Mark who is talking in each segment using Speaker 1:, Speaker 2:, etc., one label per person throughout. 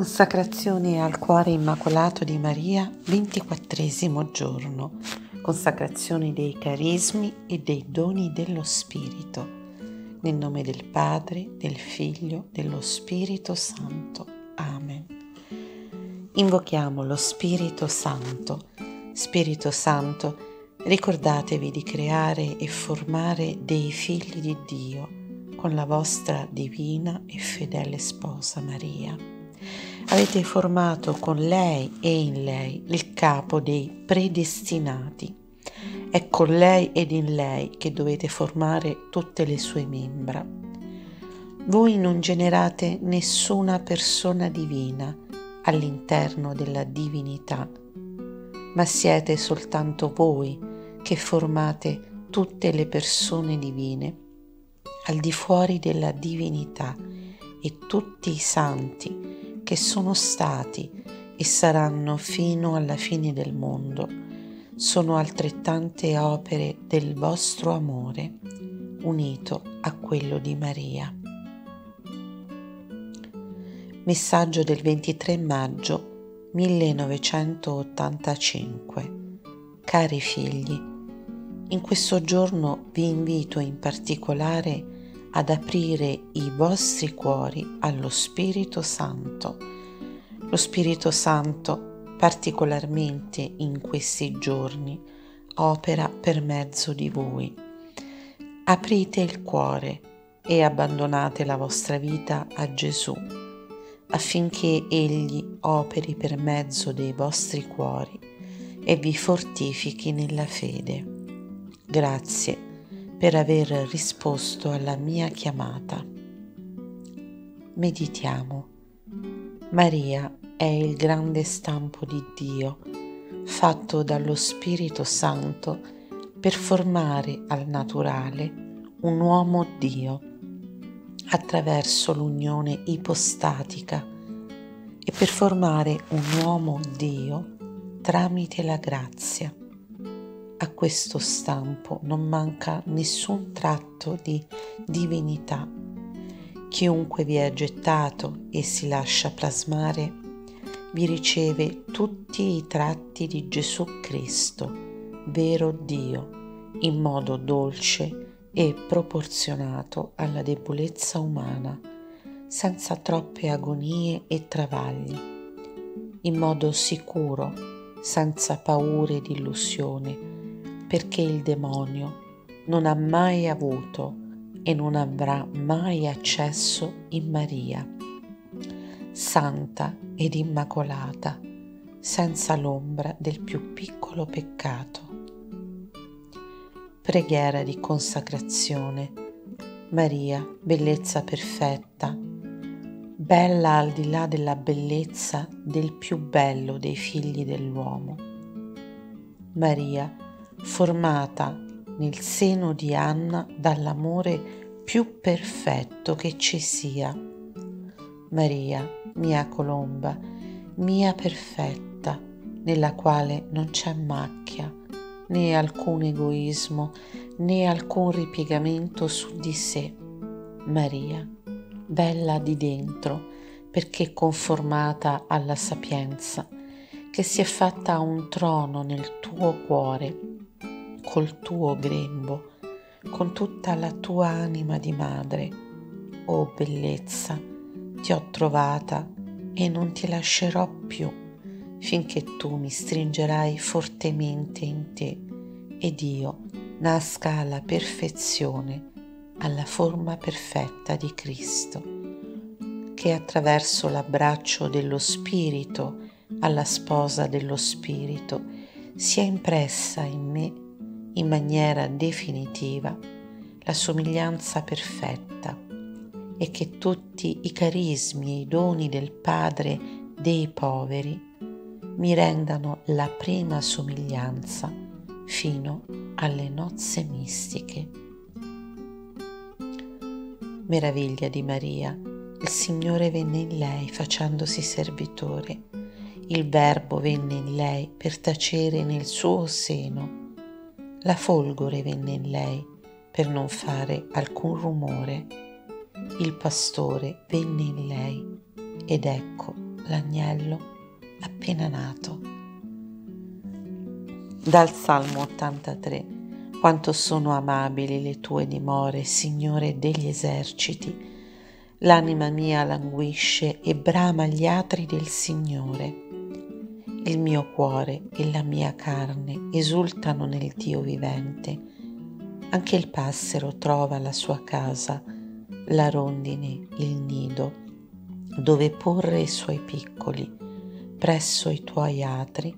Speaker 1: Consacrazione al cuore immacolato di Maria, ventiquattresimo giorno. Consacrazione dei carismi e dei doni dello Spirito. Nel nome del Padre, del Figlio, dello Spirito Santo. Amen. Invochiamo lo Spirito Santo. Spirito Santo, ricordatevi di creare e formare dei figli di Dio con la vostra divina e fedele sposa Maria Avete formato con lei e in lei il capo dei predestinati. È con lei ed in lei che dovete formare tutte le sue membra. Voi non generate nessuna persona divina all'interno della divinità, ma siete soltanto voi che formate tutte le persone divine al di fuori della divinità e tutti i santi che sono stati e saranno fino alla fine del mondo, sono altrettante opere del vostro amore unito a quello di Maria. Messaggio del 23 maggio 1985 Cari figli, in questo giorno vi invito in particolare ad aprire i vostri cuori allo Spirito Santo. Lo Spirito Santo, particolarmente in questi giorni, opera per mezzo di voi. Aprite il cuore e abbandonate la vostra vita a Gesù, affinché Egli operi per mezzo dei vostri cuori e vi fortifichi nella fede. Grazie per aver risposto alla mia chiamata. Meditiamo. Maria è il grande stampo di Dio, fatto dallo Spirito Santo per formare al naturale un uomo Dio attraverso l'unione ipostatica e per formare un uomo Dio tramite la grazia questo stampo non manca nessun tratto di divinità. Chiunque vi è gettato e si lascia plasmare vi riceve tutti i tratti di Gesù Cristo, vero Dio, in modo dolce e proporzionato alla debolezza umana, senza troppe agonie e travagli, in modo sicuro, senza paure di illusione perché il demonio non ha mai avuto e non avrà mai accesso in Maria, santa ed immacolata, senza l'ombra del più piccolo peccato. Preghiera di consacrazione. Maria, bellezza perfetta, bella al di là della bellezza del più bello dei figli dell'uomo. Maria, formata nel seno di Anna dall'amore più perfetto che ci sia. Maria, mia colomba, mia perfetta, nella quale non c'è macchia, né alcun egoismo, né alcun ripiegamento su di sé. Maria, bella di dentro, perché conformata alla sapienza, che si è fatta un trono nel tuo cuore col tuo grembo, con tutta la tua anima di madre. Oh bellezza, ti ho trovata e non ti lascerò più finché tu mi stringerai fortemente in te ed io nasca alla perfezione, alla forma perfetta di Cristo, che attraverso l'abbraccio dello Spirito alla sposa dello Spirito sia impressa in me in maniera definitiva la somiglianza perfetta e che tutti i carismi e i doni del Padre dei poveri mi rendano la prima somiglianza fino alle nozze mistiche. Meraviglia di Maria, il Signore venne in lei facendosi servitore, il Verbo venne in lei per tacere nel suo seno la folgore venne in lei per non fare alcun rumore. Il pastore venne in lei ed ecco l'agnello appena nato. Dal Salmo 83 Quanto sono amabili le tue dimore, Signore degli eserciti. L'anima mia languisce e brama gli atri del Signore. Il mio cuore e la mia carne esultano nel Dio vivente. Anche il passero trova la sua casa, la rondine, il nido, dove porre i suoi piccoli, presso i tuoi atri,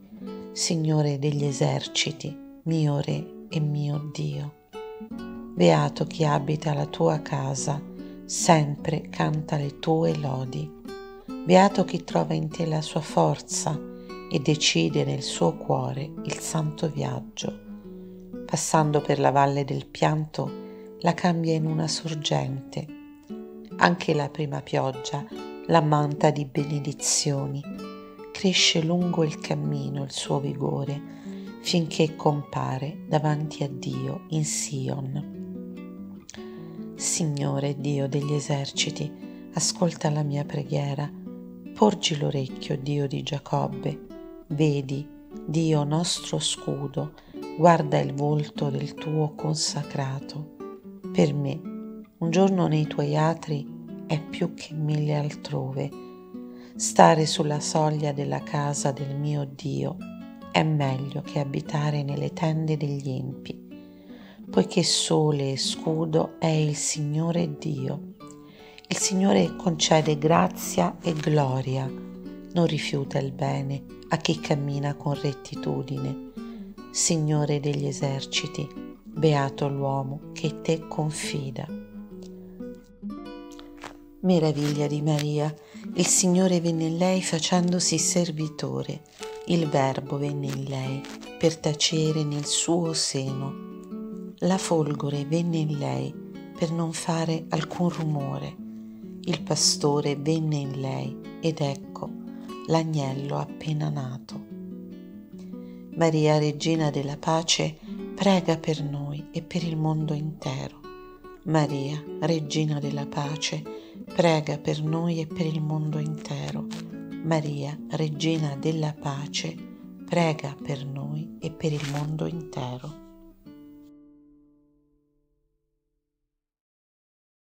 Speaker 1: Signore degli eserciti, mio Re e mio Dio. Beato chi abita la tua casa, sempre canta le tue lodi. Beato chi trova in te la sua forza, e decide nel suo cuore il santo viaggio. Passando per la valle del pianto, la cambia in una sorgente. Anche la prima pioggia la manta di benedizioni. Cresce lungo il cammino il suo vigore, finché compare davanti a Dio in Sion. Signore Dio degli eserciti, ascolta la mia preghiera, porgi l'orecchio, Dio di Giacobbe, Vedi, Dio nostro scudo, guarda il volto del tuo consacrato. Per me, un giorno nei tuoi atri è più che mille altrove. Stare sulla soglia della casa del mio Dio è meglio che abitare nelle tende degli empi, poiché sole e scudo è il Signore Dio. Il Signore concede grazia e gloria, non rifiuta il bene a chi cammina con rettitudine. Signore degli eserciti, beato l'uomo che te confida. Meraviglia di Maria, il Signore venne in lei facendosi servitore, il Verbo venne in lei per tacere nel suo seno. La folgore venne in lei per non fare alcun rumore. Il pastore venne in lei ed ecco, l'agnello appena nato. Maria, Regina della Pace, prega per noi e per il mondo intero. Maria, Regina della Pace, prega per noi e per il mondo intero. Maria, Regina della Pace, prega per noi e per il mondo intero.